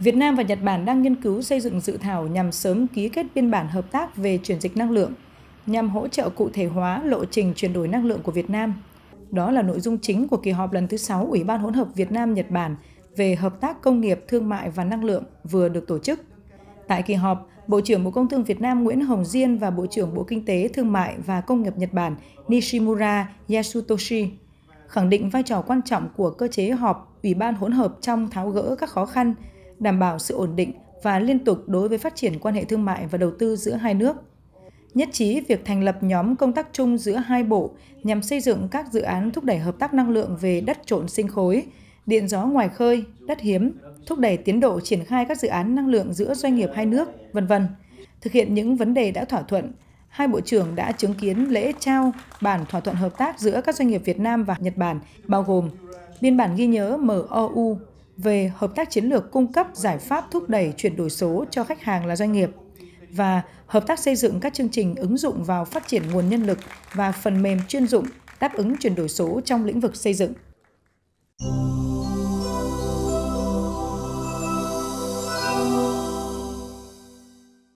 Việt Nam và Nhật Bản đang nghiên cứu xây dựng dự thảo nhằm sớm ký kết biên bản hợp tác về chuyển dịch năng lượng, nhằm hỗ trợ cụ thể hóa lộ trình chuyển đổi năng lượng của Việt Nam. Đó là nội dung chính của kỳ họp lần thứ 6 Ủy ban hỗn hợp Việt Nam Nhật Bản về hợp tác công nghiệp, thương mại và năng lượng vừa được tổ chức. Tại kỳ họp, Bộ trưởng Bộ Công Thương Việt Nam Nguyễn Hồng Diên và Bộ trưởng Bộ Kinh tế, Thương mại và Công nghiệp Nhật Bản Nishimura Yasutoshi khẳng định vai trò quan trọng của cơ chế họp Ủy ban hỗn hợp trong tháo gỡ các khó khăn, đảm bảo sự ổn định và liên tục đối với phát triển quan hệ thương mại và đầu tư giữa hai nước. Nhất trí việc thành lập nhóm công tác chung giữa hai bộ nhằm xây dựng các dự án thúc đẩy hợp tác năng lượng về đất trộn sinh khối, điện gió ngoài khơi, đất hiếm, thúc đẩy tiến độ triển khai các dự án năng lượng giữa doanh nghiệp hai nước, vân vân. Thực hiện những vấn đề đã thỏa thuận, hai bộ trưởng đã chứng kiến lễ trao bản thỏa thuận hợp tác giữa các doanh nghiệp Việt Nam và Nhật Bản, bao gồm biên bản ghi nhớ MOU về hợp tác chiến lược cung cấp giải pháp thúc đẩy chuyển đổi số cho khách hàng là doanh nghiệp và hợp tác xây dựng các chương trình ứng dụng vào phát triển nguồn nhân lực và phần mềm chuyên dụng đáp ứng chuyển đổi số trong lĩnh vực xây dựng.